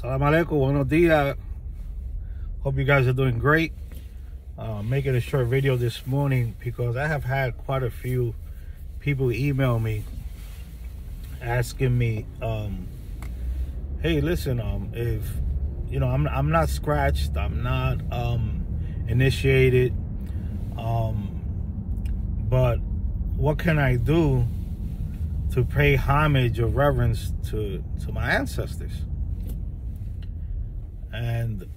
Salam alaikum, buenos dias. Hope you guys are doing great. Uh, making a short video this morning because I have had quite a few people email me asking me, um, hey, listen, um, if you know, I'm I'm not scratched, I'm not um, initiated, um, but what can I do to pay homage or reverence to to my ancestors? And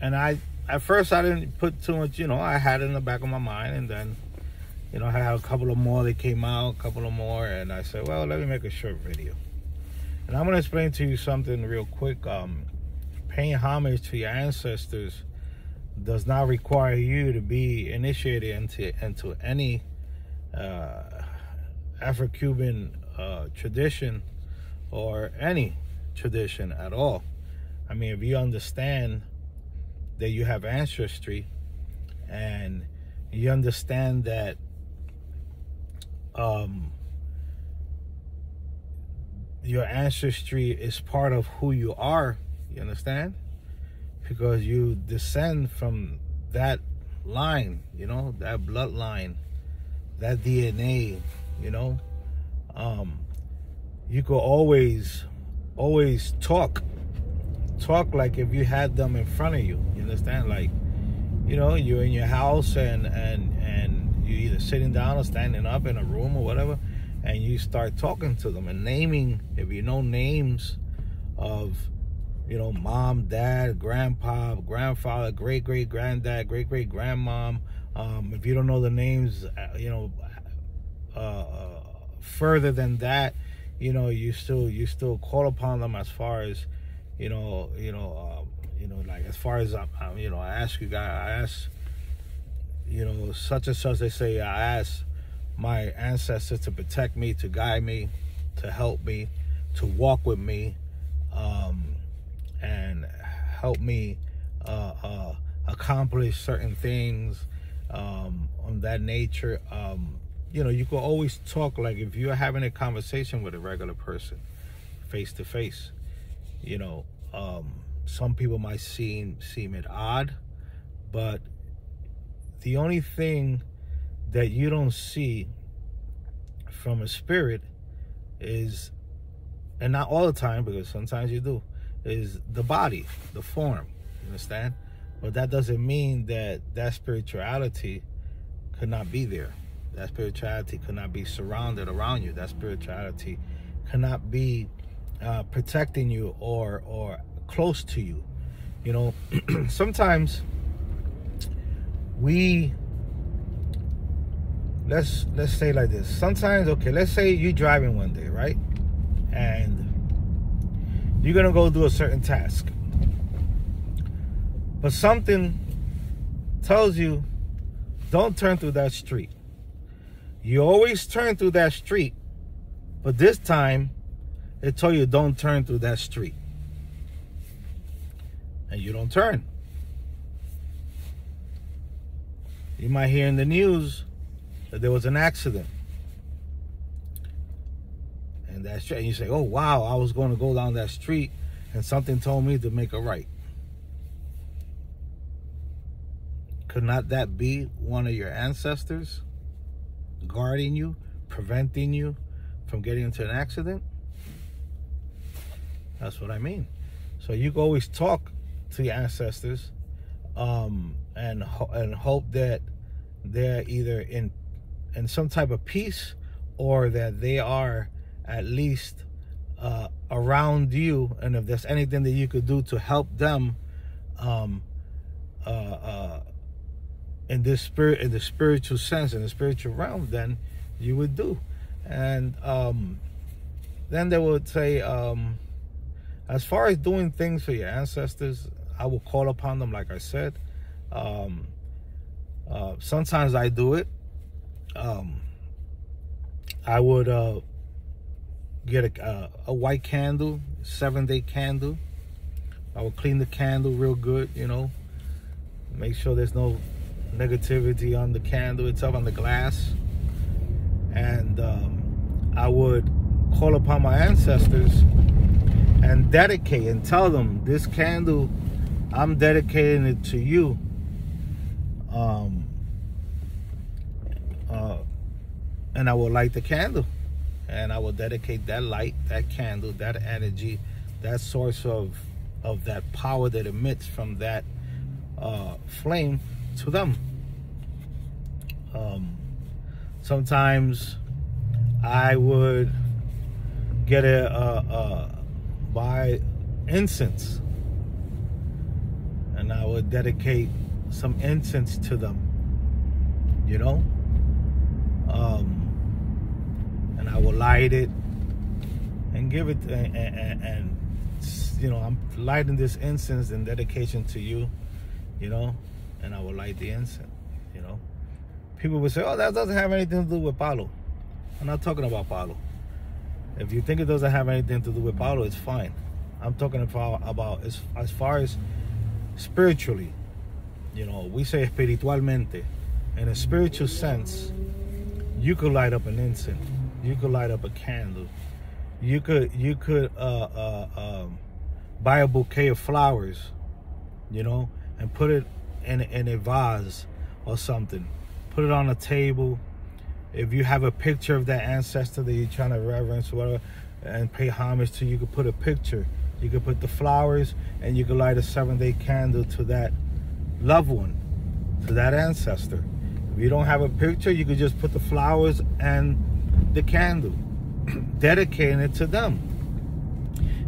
and I at first I didn't put too much, you know, I had it in the back of my mind and then you know, I had a couple of more that came out, a couple of more, and I said, well, let me make a short video. And I'm to explain to you something real quick. Um, paying homage to your ancestors does not require you to be initiated into into any uh, Afro-Cuban uh, tradition or any tradition at all. I mean, if you understand that you have ancestry and you understand that um, your ancestry is part of who you are, you understand? Because you descend from that line, you know, that bloodline, that DNA, you know. Um, you could always, always talk. Talk like if you had them in front of you. You understand? Like, you know, you're in your house and and and you're either sitting down or standing up in a room or whatever and you start talking to them and naming if you know names of you know mom dad grandpa grandfather great great granddad great great grandmom um, if you don't know the names uh, you know uh, uh, further than that you know you still you still call upon them as far as you know you know um, you know like as far as I'm, you know i ask you guys i ask you know such and such they say i ask my ancestors to protect me, to guide me, to help me, to walk with me, um, and help me uh, uh, accomplish certain things um, on that nature. Um, you know, you can always talk like if you're having a conversation with a regular person, face to face. You know, um, some people might seem seem it odd, but the only thing that you don't see from a spirit is and not all the time because sometimes you do is the body the form you understand? But that doesn't mean that that spirituality could not be there. That spirituality could not be surrounded around you. That spirituality cannot be uh, protecting you or or close to you. You know sometimes we let's let's say like this. Sometimes okay let's say you're driving one day right? And you're gonna go do a certain task. But something tells you don't turn through that street. You always turn through that street but this time it told you don't turn through that street and you don't turn you might hear in the news that there was an accident. And that's and you say, oh wow, I was going to go down that street and something told me to make a right. Could not that be one of your ancestors guarding you, preventing you from getting into an accident? That's what I mean. So you can always talk to your ancestors um, and and hope that they're either in in some type of peace or that they are at least uh, around you and if there's anything that you could do to help them um, uh, uh, in this spirit in the spiritual sense in the spiritual realm then you would do and um, then they would say um, as far as doing things for your ancestors i will call upon them like i said um, uh, sometimes i do it um, I would uh, get a, uh, a white candle, seven day candle. I would clean the candle real good, you know, make sure there's no negativity on the candle itself, on the glass. And um, I would call upon my ancestors and dedicate and tell them this candle, I'm dedicating it to you. Um, uh, and I will light the candle and I will dedicate that light, that candle, that energy, that source of of that power that emits from that uh, flame to them. Um, sometimes I would get a, a, a buy incense and I would dedicate some incense to them, you know. Um, and I will light it and give it and, and, and you know I'm lighting this incense in dedication to you, you know, and I will light the incense, you know. People would say, "Oh, that doesn't have anything to do with Palo." I'm not talking about Palo. If you think it doesn't have anything to do with Palo, it's fine. I'm talking about about as as far as spiritually. You know, we say espiritualmente. In a spiritual sense, you could light up an incense you could light up a candle. You could you could uh, uh, um, buy a bouquet of flowers, you know, and put it in in a vase or something. Put it on a table. If you have a picture of that ancestor that you're trying to reverence or whatever, and pay homage to, you could put a picture. You could put the flowers, and you could light a seven-day candle to that loved one, to that ancestor. If you don't have a picture, you could just put the flowers and the candle, dedicating it to them.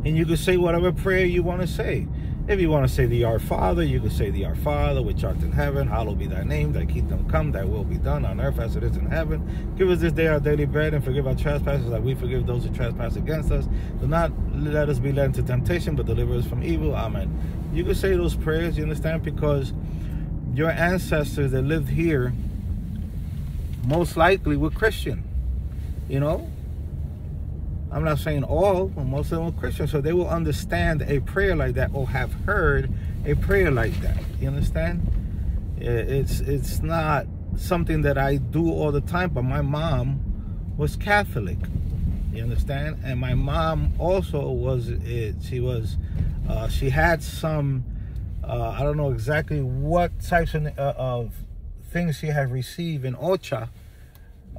And you could say whatever prayer you want to say. If you want to say the Our Father, you can say the Our Father, which art in heaven, hallowed be thy name, thy kingdom come, thy will be done on earth as it is in heaven. Give us this day our daily bread and forgive our trespasses like we forgive those who trespass against us. Do not let us be led into temptation, but deliver us from evil. Amen. You can say those prayers, you understand? Because your ancestors that lived here most likely were Christian. You know, I'm not saying all, but most of them are Christians, so they will understand a prayer like that or have heard a prayer like that. You understand? It's it's not something that I do all the time, but my mom was Catholic. You understand? And my mom also was. It, she was. Uh, she had some. Uh, I don't know exactly what types of, uh, of things she had received in Ocha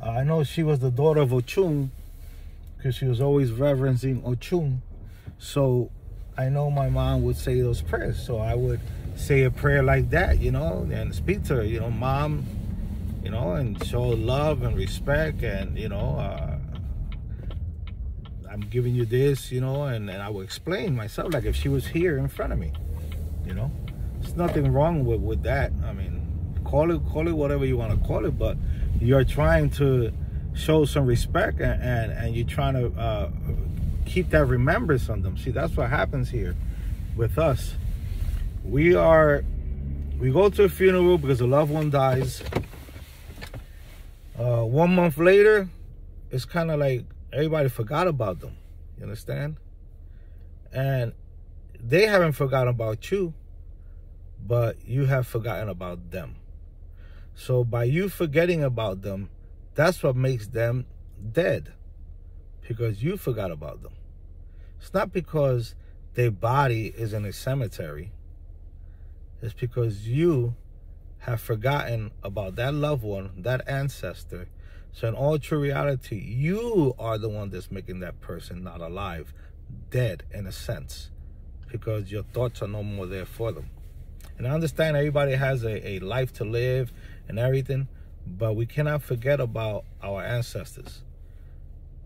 uh, I know she was the daughter of Ochun because she was always reverencing Ochun. So I know my mom would say those prayers. So I would say a prayer like that, you know, and speak to her, you know, mom, you know, and show love and respect and, you know, uh, I'm giving you this, you know, and, and I would explain myself like if she was here in front of me, you know. There's nothing wrong with, with that. I mean, call it call it whatever you want to call it, but you're trying to show some respect and, and, and you're trying to uh, keep that remembrance on them. See, that's what happens here with us. We are, we go to a funeral because a loved one dies. Uh, one month later, it's kind of like everybody forgot about them. You understand? And they haven't forgotten about you, but you have forgotten about them. So by you forgetting about them, that's what makes them dead. Because you forgot about them. It's not because their body is in a cemetery. It's because you have forgotten about that loved one, that ancestor. So in all true reality, you are the one that's making that person not alive, dead in a sense. Because your thoughts are no more there for them. And I understand everybody has a, a life to live and everything, but we cannot forget about our ancestors.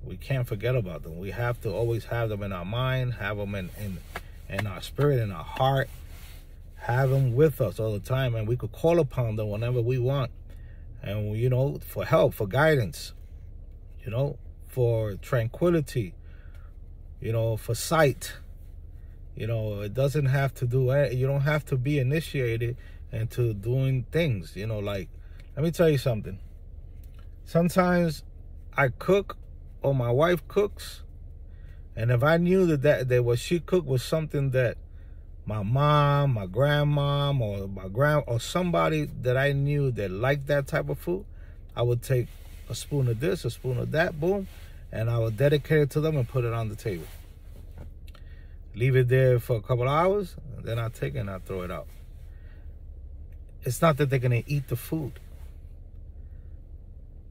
We can't forget about them. We have to always have them in our mind, have them in, in, in our spirit, in our heart, have them with us all the time, and we could call upon them whenever we want. And, you know, for help, for guidance, you know, for tranquility, you know, for sight. You know, it doesn't have to do, eh, you don't have to be initiated into doing things. You know, like, let me tell you something. Sometimes I cook or my wife cooks, and if I knew that, that, that what she cooked was something that my mom, my grandma, or my grand or somebody that I knew that liked that type of food, I would take a spoon of this, a spoon of that, boom, and I would dedicate it to them and put it on the table. leave it there for a couple hours, then I take it and I throw it out. It's not that they're gonna eat the food.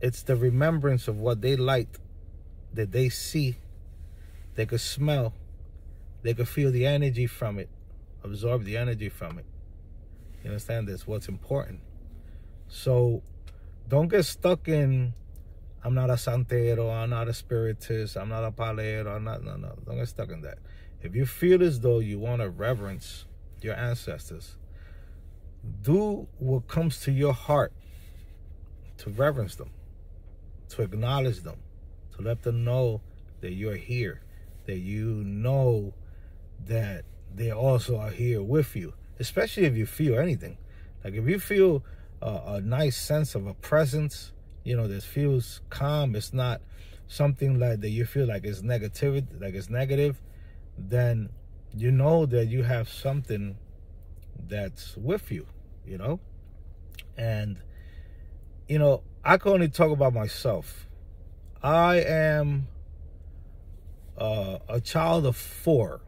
It's the remembrance of what they liked, that they see, they could smell, they could feel the energy from it, absorb the energy from it. You understand? this what's important. So don't get stuck in I'm not a santero, I'm not a spiritist, I'm not a palero, I'm not no no. Don't get stuck in that. If you feel as though you want to reverence your ancestors, do what comes to your heart to reverence them, to acknowledge them, to let them know that you're here, that you know that they also are here with you, especially if you feel anything. Like if you feel a, a nice sense of a presence, you know, that feels calm, it's not something like that you feel like it's negative, like it's negative, then you know that you have something that's with you, you know? And, you know, I can only talk about myself. I am uh, a child of four.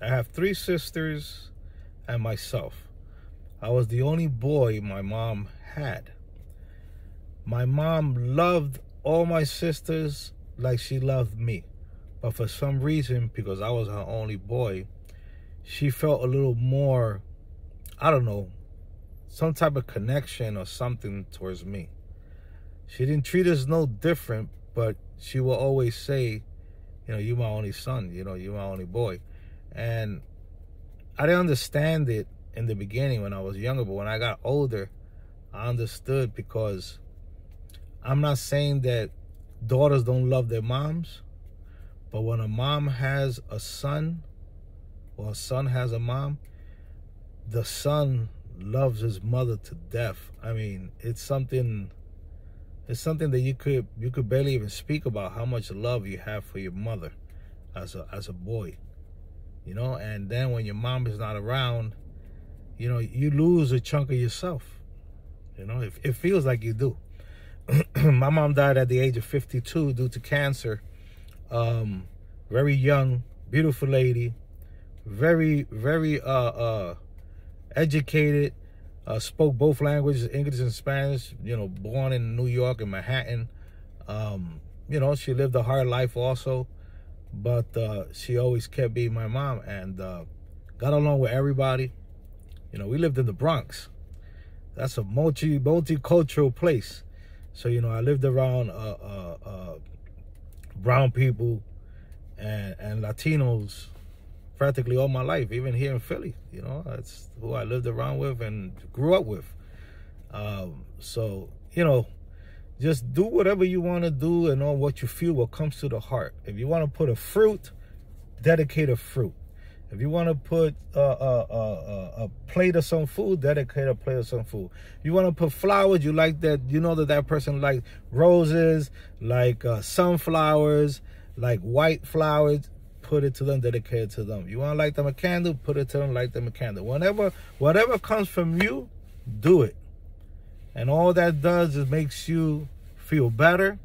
I have three sisters and myself. I was the only boy my mom had. My mom loved all my sisters like she loved me. But for some reason, because I was her only boy, she felt a little more, I don't know, some type of connection or something towards me. She didn't treat us no different, but she will always say, you know, you're my only son, you know, you're my only boy. And I didn't understand it in the beginning when I was younger, but when I got older, I understood because I'm not saying that daughters don't love their moms, but when a mom has a son, or a son has a mom, the son loves his mother to death. I mean, it's something it's something that you could you could barely even speak about how much love you have for your mother as a as a boy. You know, and then when your mom is not around, you know, you lose a chunk of yourself. You know, it, it feels like you do. My mom died at the age of 52 due to cancer um, very young, beautiful lady, very, very uh, uh, educated, uh, spoke both languages, English and Spanish, you know, born in New York and Manhattan. Um, you know, she lived a hard life also, but uh, she always kept being my mom and uh, got along with everybody. You know, we lived in the Bronx. That's a multi multicultural place. So, you know, I lived around uh, uh, uh brown people and and Latinos practically all my life, even here in Philly. You know, that's who I lived around with and grew up with. Um, so you know, just do whatever you want to do and on what you feel, what comes to the heart. If you want to put a fruit, dedicate a fruit. If you want to put a, a, a, a, plate of some food, dedicate a plate of some food. If you want to put flowers, you like that, you know that that person like roses, like uh, sunflowers, like white flowers, put it to them, dedicate it to them. You want to light them a candle, put it to them, light them a candle. Whatever, whatever comes from you, do it. And all that does is makes you feel better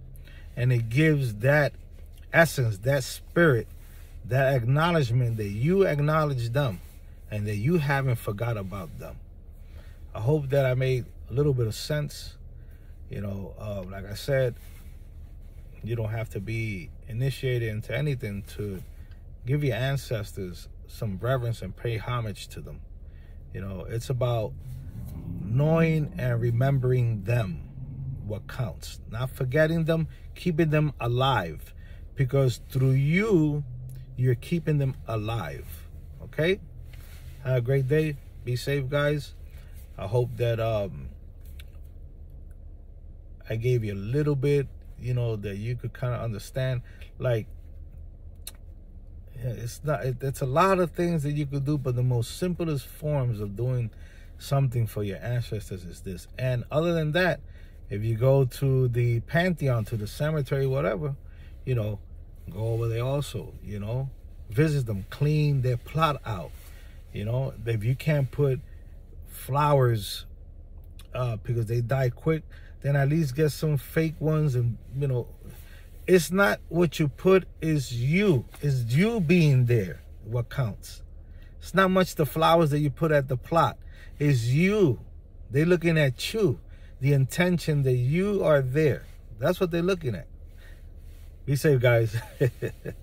and it gives that essence, that spirit that acknowledgement that you acknowledge them and that you haven't forgot about them. I hope that I made a little bit of sense. You know, uh, like I said, you don't have to be initiated into anything to give your ancestors some reverence and pay homage to them. You know, it's about knowing and remembering them what counts, not forgetting them, keeping them alive. Because through you, you're keeping them alive. Okay? Have a great day. Be safe, guys. I hope that um, I gave you a little bit, you know, that you could kind of understand. Like, it's not, it, it's a lot of things that you could do, but the most simplest forms of doing something for your ancestors is this. And other than that, if you go to the pantheon, to the cemetery, whatever, you know, go over there also, you know, visit them, clean their plot out. You know, if you can't put flowers uh, because they die quick, then at least get some fake ones and, you know, it's not what you put, is you. It's you being there. what counts. It's not much the flowers that you put at the plot. It's you. They're looking at you. The intention that you are there. That's what they're looking at. Be safe, guys.